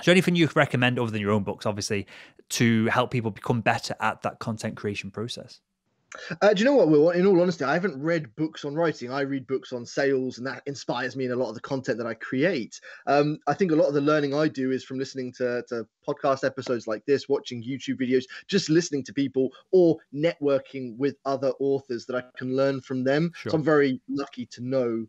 Is there anything you recommend other than your own books, obviously, to help people become better at that content creation process? Uh, do you know what, Will? In all honesty, I haven't read books on writing. I read books on sales, and that inspires me in a lot of the content that I create. Um, I think a lot of the learning I do is from listening to, to podcast episodes like this, watching YouTube videos, just listening to people, or networking with other authors that I can learn from them. Sure. So I'm very lucky to know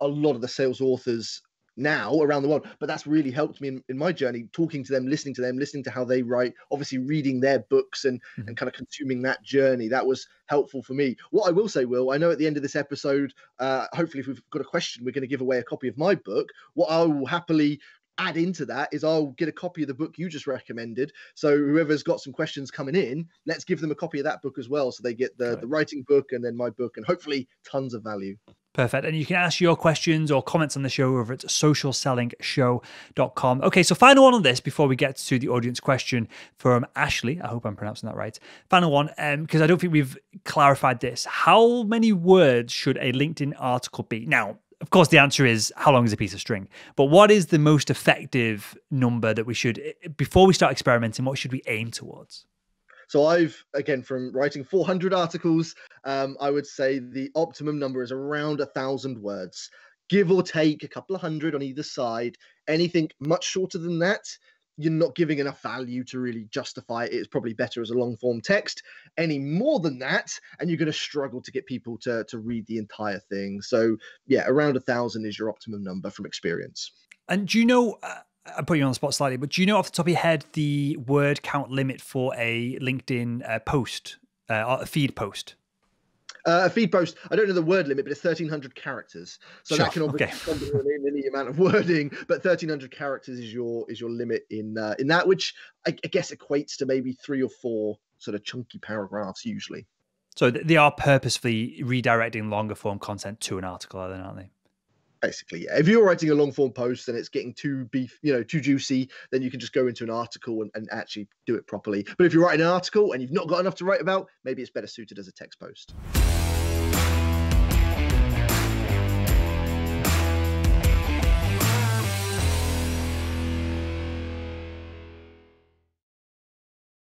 a lot of the sales authors now around the world but that's really helped me in, in my journey talking to them listening to them listening to how they write obviously reading their books and mm-hmm. and kind of consuming that journey that was helpful for me what i will say will i know at the end of this episode uh hopefully if we've got a question we're going to give away a copy of my book what i will happily add into that is I'll get a copy of the book you just recommended. So whoever's got some questions coming in, let's give them a copy of that book as well. So they get the, the writing book and then my book and hopefully tons of value. Perfect. And you can ask your questions or comments on the show over at socialsellingshow.com. Okay, so final one on this before we get to the audience question from Ashley. I hope I'm pronouncing that right. Final one, because um, I don't think we've clarified this. How many words should a LinkedIn article be? Now, of course, the answer is how long is a piece of string? But what is the most effective number that we should, before we start experimenting, what should we aim towards? So I've again from writing 400 articles, um, I would say the optimum number is around a thousand words, give or take a couple of hundred on either side. Anything much shorter than that, you're not giving enough value to really justify it. It's probably better as a long form text. Any more than that, and you're going to struggle to get people to to read the entire thing. So yeah, around a thousand is your optimum number from experience. And do you know? Uh, I'm putting you on the spot slightly, but do you know off the top of your head the word count limit for a LinkedIn uh, post, uh, a feed post? Uh, a feed post, I don't know the word limit, but it's 1300 characters. So sure. that can obviously okay. any amount of wording, but 1300 characters is your is your limit in uh, in that, which I, I guess equates to maybe three or four sort of chunky paragraphs usually. So they are purposefully redirecting longer form content to an article, aren't they? Basically. If you're writing a long form post and it's getting too beef you know too juicy then you can just go into an article and, and actually do it properly. But if you're writing an article and you've not got enough to write about maybe it's better suited as a text post